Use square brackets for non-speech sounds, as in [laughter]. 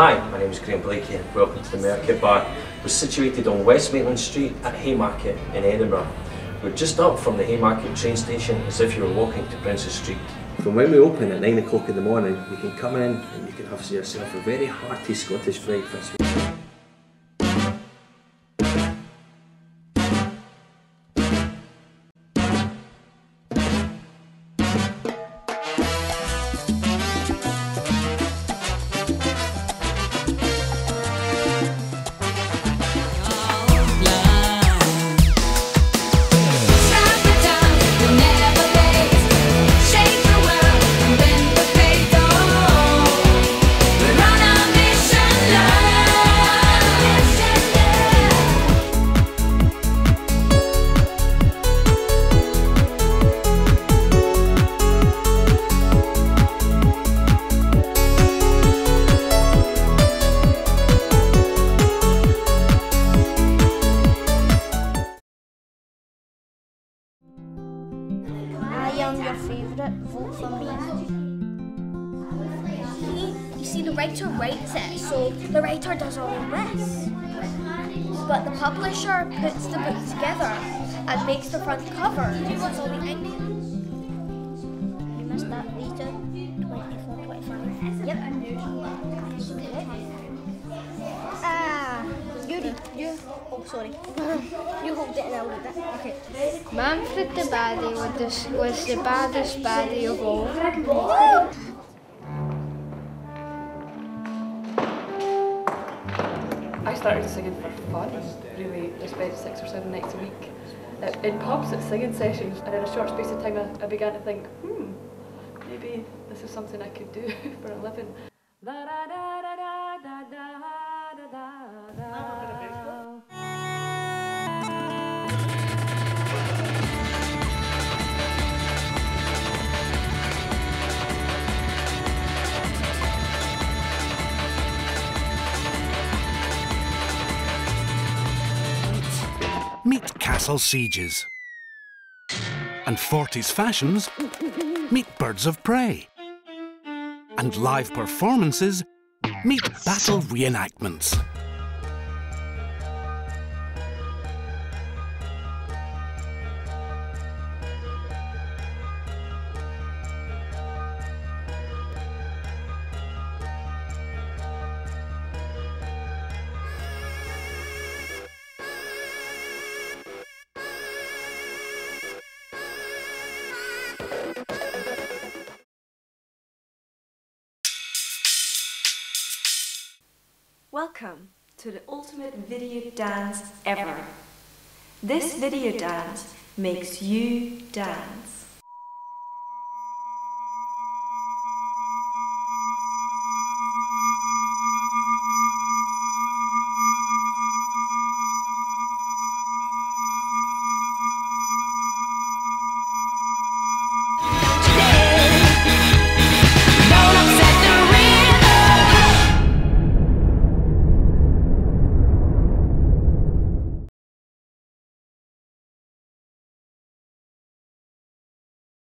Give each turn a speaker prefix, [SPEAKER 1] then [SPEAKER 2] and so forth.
[SPEAKER 1] Hi, my name is Graham Blakey and welcome to the Market Bar. We're situated on West Maitland Street at Haymarket in Edinburgh. We're just up from the Haymarket train station as if you were walking to Princes Street. From when we open at 9 o'clock in the morning, you can come in and you can have yourself a very hearty Scottish breakfast.
[SPEAKER 2] Your favourite. Vote for me.
[SPEAKER 3] You see, the writer writes it, so the writer does all of this. But the publisher puts the book together and makes the front cover. All the.
[SPEAKER 2] You missed that. Rita. 24, 25. Yep. Ah, Yuri, you. Oh, sorry. [laughs] you hold it and I'll read it. Okay.
[SPEAKER 4] Manfred the Baddie was the, was the baddest baddie of all.
[SPEAKER 5] I started singing for fun, really, I spent six or seven nights a week uh, in pubs at singing sessions, and in a short space of time I, I began to think, hmm, maybe this is something I could do [laughs] for a living.
[SPEAKER 6] Meet Castle Sieges. And 40s fashions, meet Birds of Prey. And live performances, meet battle reenactments.
[SPEAKER 7] Welcome to the ultimate video dance ever. This video dance makes you dance.